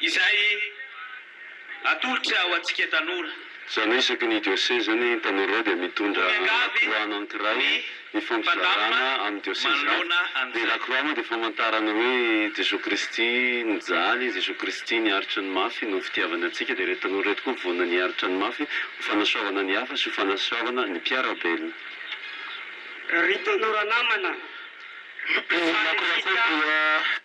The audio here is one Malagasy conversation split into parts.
Izay atolotra ho antsika tanora. Izany hoe isaky ny dioseza ny tanora ao dia mitondra lakroa anankiray ny fampizarana amin'ny dioseza hafa. Ny lakroa moa dia famantarana hoe Jesoa Kristy nijaly, Jesoa Kristy niaritra ny mafy noho ny fitiavany antsika, dia ireto tanora ireto koa vonona ny hiaritra ny mafy ho fanasoavana ny hafa sy ho fanasoavana ny mpiara-belona. Ry tanora namana, io mpijaly antsika.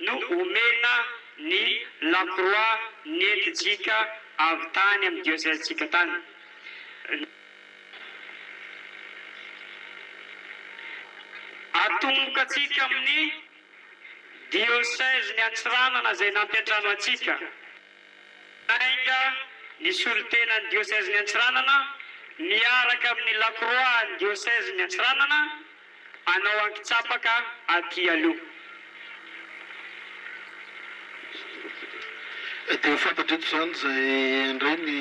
no omena ny lakroa nentintsika avy tany amin'ny diosezintsika tany. Atombokantsika amin'ny diosezin'i Antsiranana izay nampiantrano antsika. Miainga ny solontenan'ny diosezin'i Antsiranana miaraka amin'ny lakroan'ny diosezin'i Antsiranana. Anao ankitsapaka aty aloha. Dia fantatra eto izany izay handray ny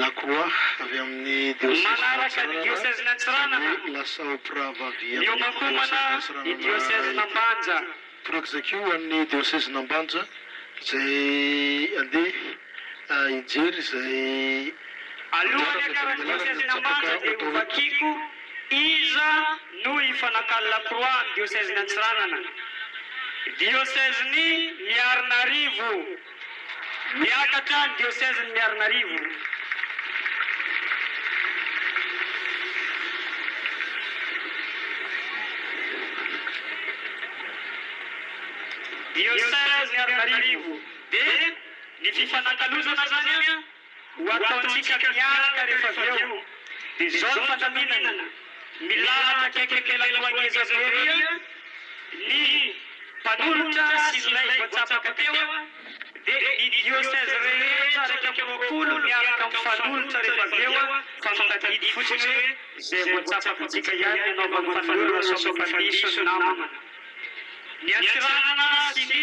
lakroa avy amin'ny diosezin'Antsiranana, izany hoe lasa ao Prahavavy Ambinifolo Anisan'ny Antsiranana eto. Torak'izakio amin'ny diosezin'Ambanja izay andeha hijery izay Alohan'ny hakaran'ny diosezin'Ambanja dia hovakiko iza no hifanakalo lakroa amin'ny diosezin'Antsiranana, diosezin'i Miarinarivo. Miakatra ny diosezin'i Miarinarivo. Diocèse Miarinarivo, dia ny fifanakalozana izany an! ho ataontsika miaraka rehefa avy eo dia izao ny fandaminana, milahatra akaikin'ny lela-poan'ny Ezabloria ny mpanolotra sy ilay voatsapaka teo dia ny dioseze rehetra iraika amby roapolo miaraka mifanolotra rehefa avy eo fa mitadidy fotsiny hoe izay voatsapakantsika ihany ny anaovan'ny fanolorana sy fampifandimby sy ny namana ny Antsiranana sy ny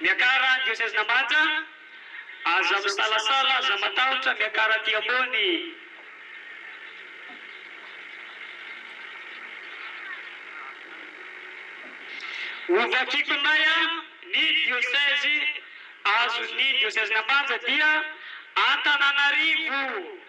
Miakara ny diosezin'Ambanja, aza misalasala, aza matahotra, miakara aty ambony. Hovakiko indray a! ny diosezy azon'ny diosezin'Ambanja dia Antananarivo.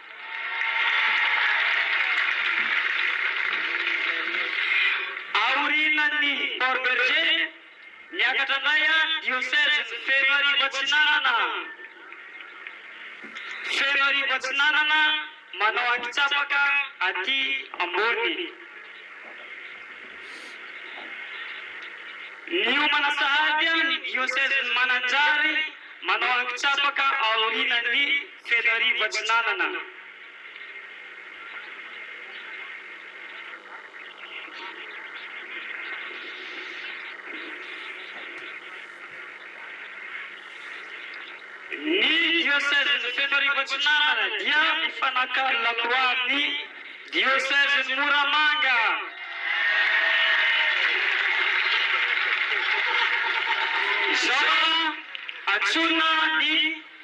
Aorianan'i Borgerge, niakatra indray ny diosezin'i Fenoarivo Atsinanana. Fenoarivo Atsinanana manao ankitsapaka aty ambony. Niomana sahady ny diosezin'i Mananjary manao ankitsapaka aorianan'i. Fedarivo Atsinanana, Ny diosezin'i Fenarivo Atsinanana dia mifanakalo lakroa amin'ny diosezin'i Moramanga. Izao no antsoina ny.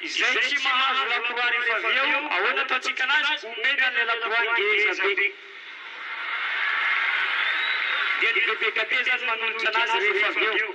Izay tsy mahazo lakroa rehefa avy eo, ahoana ataontsika anazy? Omeny an'ilay lakroa ngeza be. Dia ny BBKT izany manolotra anazy rehefa avy eo.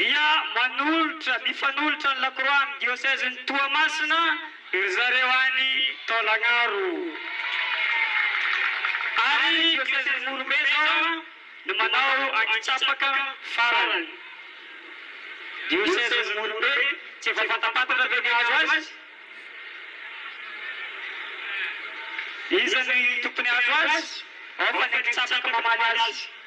dia manolotra, mifanolotra ny lakroa amin'ny diosezin'i Toamasina ry zareo any Taolagnaro. Ary ny diosezin'i Morobe izao no manao angi-tsapaka farany. Diosezin'i Morobe, tsy efa fantampantatra ve ny hahazo azy? Iza no tokony hahazo azy? Ao fa ny angi-tsapaka mamaly azy.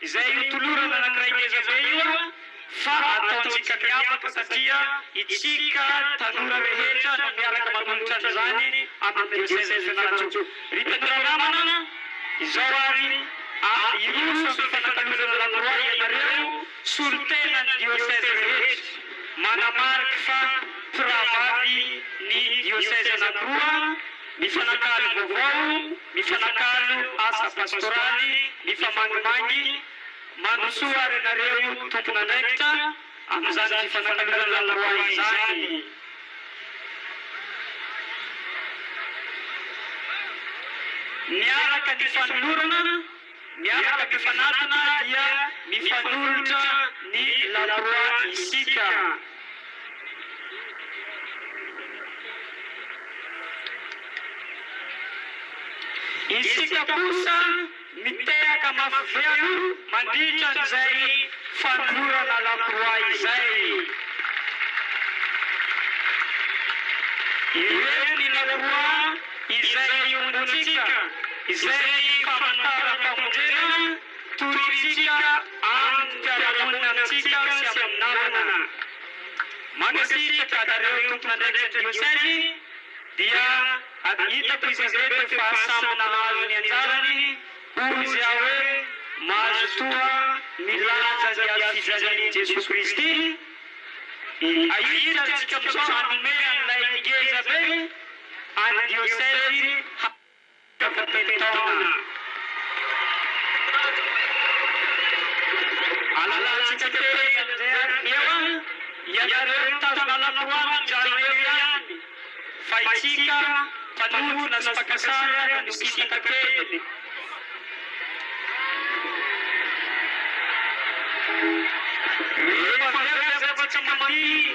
Izay io tolorana anankiray ngeza be io fa ataontsika miavaka satria itsika tanora rehetra no miaraka manolotra an'izany amin'ny diosezin'i Fianarantsoa. Ry tanora namana, izao ary a, hiroso am-pifanakalozana lakroa ianareo, solontenan'ny dioseze rehetra, manamariky fa mpirahavavy ny diosezen'Ankroa, mifanakalo vaovao, Mifanakalo asa pastoraly mifamangimangy mandrosoa ary ianareo tompon'andraikitra amin'izany fifanakalozana lalabroa izany. Miaraka ny fanolorana. Miaraka mifanatona dia mifanolotra ny lakroa isika. Isika kosa mitehaka mafy velo mandritra an'izay fanolorana lakroa izay. Ireo ny lakroa. Izay iombontsika, izay famantaram-pamonjena torintsika amin'ny mpiara-monina amintsika sy amin'ny namana. Mankasitraka anareo tompon'andraikitry ny diosèzy dia hitako izy ireto fa samy nahazo ny anjarany, hoy izy aho hoe mazotoa milanja ny hazofijalian'i Jesoa Kristy, ahitsy antsika amin'izao hanome an'ilay ngezabe, Ary diosèzy hafa afaka telo taona. Alalantsika telo ianjehany eo an, ianareo mitazona lakroa mijanona eo ihany, fa itsika mpanodina sy mpaka sary ary no kisaka kely. Rehefa avy eo dia zavatra mandihy.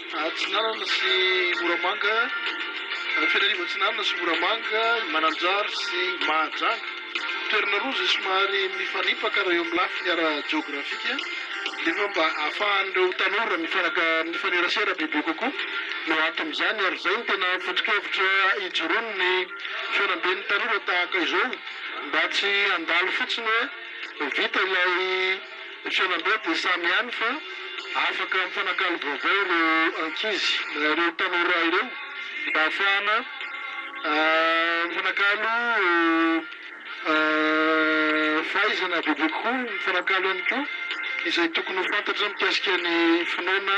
Atsinanana sy Moramanga, Antananarivo Atsinanana sy Moramanga, i Mananjary sy i Mahajanga. Toerana roa izay somary mifanipaka raha eo amin'ny lafiny ara-jeografika nefa mba ahafahan'ireo tanora mifanaka mifanerasera bebe kokoa no anton'izany ary izay no tena foto-kevitra ijoroany ny fiainamben'ny tanora tahaka izao mba tsy handalo fotsiny hoe vita ilay Ny fiainam-be dia samy ihany fa afaka mifanakalo vaovao ireo ankizy na ireo tanora ireo mba hahafahana mifanakalo fahaizana bebe kokoa, mifanakalo ihany koa izay tokony ho fantatra mikasika ny finoana.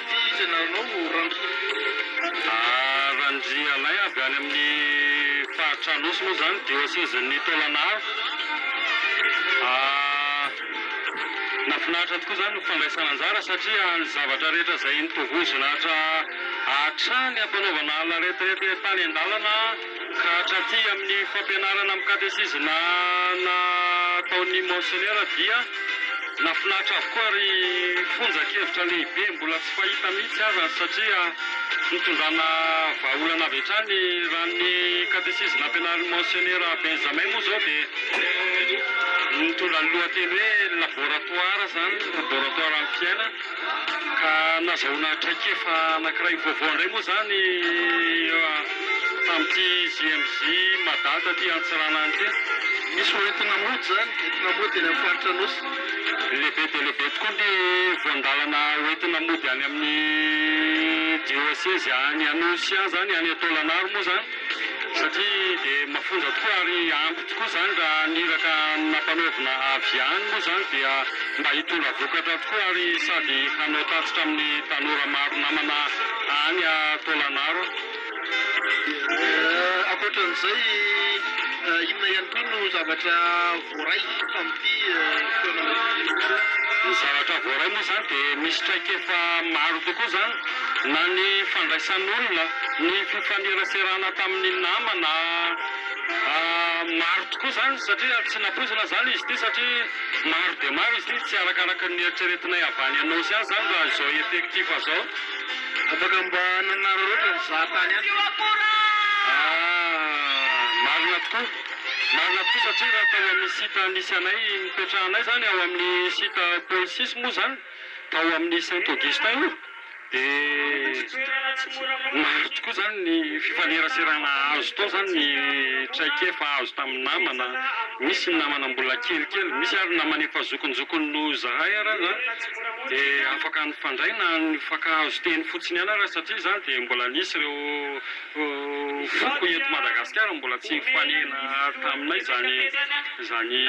Iza nareo o randry? Ahh randry alain avy any amin'ny faritra anosy moa zany diosezin'ny taolana avy ahh nafinaritra tokoa zany ny fandraisana anjara satria any zavatra rehetra zay nitovozina hatra hatrany ampanaovana alina retirety tany andalana Ka hatraty amin'ny fampianarana amin'ny katesizina nataon'ny Monsenera dia nafinaritra avokoa ary fonjan-kevitra lehibe mbola tsy fahita mihitsy aza satria nitondrana vahaolana avy hatrany raha ny katesizina ampianarin'ny Monsenera Benjamin moa izao dia nitondra ny lohateny hoe laboratoara izany, laboratoaran'ny fiainana. Ka nazahoana traikefa anankiray vaovao indray moa izany tamin'ity JMJ Mada taty Antsiranana ity. Misy hoentina mody izany, entina mody eny amin'ny faritra Anosy. Lehibe dia lehibe tokoa ny voan-dalana hoentina mody any amin'ny diôsezy any Anosy any, izany any Taolagnaro moa izany. satria dia mafonja tokoa ary ampy tokoa izany raha ny iraka nampanaovina avy any moa izany dia mba hitondra vokatra tokoa ary sady hanao tatitra amin'ny tanora maro namana any Tôlanaro. Dia ankoatran'izay inona ihany koa no zavatra Voaray tamin'ity fotoana ity tokoa. Ny zavatra voaray moa izany dia misy traikefa maro tokoa izany, na ny fandraisan'olona, ny fifaneraserana tamin'ny namana, maro tokoa izany satria tsy nampoizina izany izy ity satria maro dia maro izy ity, tsy arakaraka ny eritreretinay avy any Anôsy any izany raha izao effectif izao. Afaka mba nanararaotra ny mpizahatany any ve? Marina tokoa. Marina tokoa satria raha tao amin'ny site nisy anay nipetrahanay izany ao amin'ny site pole six moa izany tao amin'ny Saint Augustin io dia maro tokoa izany ny fifaneraserana azo tao izany ny traikefa azo tamin'ny namana, misy ny namana mbola kelikely, misy ary ny namana efa zokinjokiny noho izahay ary aza dia afaka nifandray na nifankahazo teny fotsiny ihany ary aza satria izany dia mbola nisy ireo Foko eto Madagasikara mbola tsy nifanena taminay izany izany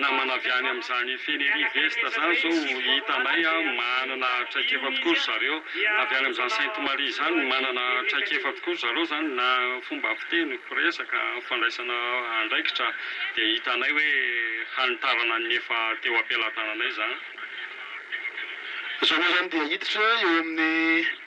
namana avy any amin'izany Feneri Vesta izany izao hitanay manana traikefa tokoa ry zareo avy any amin'izany Sainte Marie izany manana traikefa tokoa ry zareo izany na fomba fiteny resaka fandraisana andraikitra dia hitanay hoe hanitarana ny efa teo am-pelatananay izany. Izao moa izany dia hiditra eo amin'ny